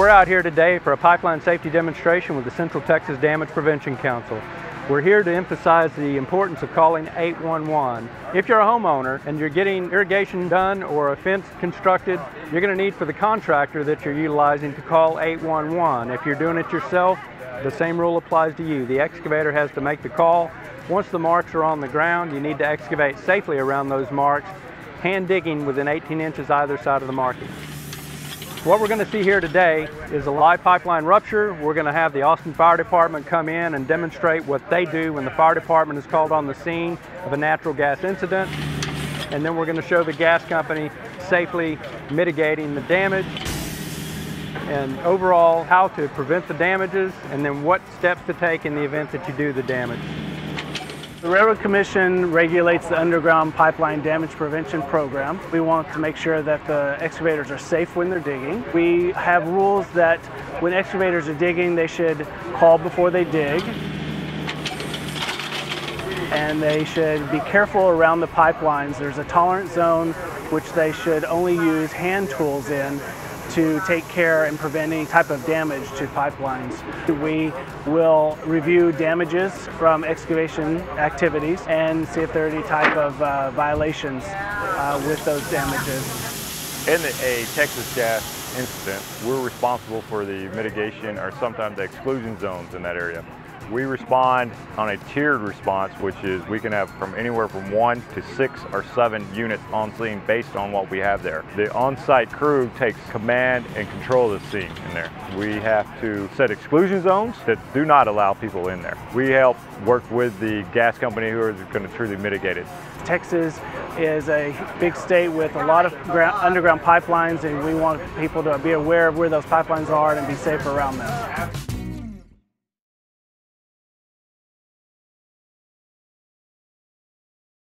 We're out here today for a pipeline safety demonstration with the Central Texas Damage Prevention Council. We're here to emphasize the importance of calling 811. If you're a homeowner and you're getting irrigation done or a fence constructed, you're going to need for the contractor that you're utilizing to call 811. If you're doing it yourself, the same rule applies to you. The excavator has to make the call. Once the marks are on the ground, you need to excavate safely around those marks, hand digging within 18 inches either side of the marking. What we're going to see here today is a live pipeline rupture. We're going to have the Austin Fire Department come in and demonstrate what they do when the fire department is called on the scene of a natural gas incident. And then we're going to show the gas company safely mitigating the damage and overall how to prevent the damages and then what steps to take in the event that you do the damage. The Railroad Commission regulates the underground pipeline damage prevention program. We want to make sure that the excavators are safe when they're digging. We have rules that when excavators are digging, they should call before they dig. And they should be careful around the pipelines. There's a tolerance zone which they should only use hand tools in to take care and prevent any type of damage to pipelines. We will review damages from excavation activities and see if there are any type of uh, violations uh, with those damages. In a Texas gas incident, we're responsible for the mitigation or sometimes the exclusion zones in that area. We respond on a tiered response, which is we can have from anywhere from one to six or seven units on scene based on what we have there. The on-site crew takes command and control of the scene in there. We have to set exclusion zones that do not allow people in there. We help work with the gas company who are going to truly mitigate it. Texas is a big state with a lot of ground, underground pipelines and we want people to be aware of where those pipelines are and be safe around them.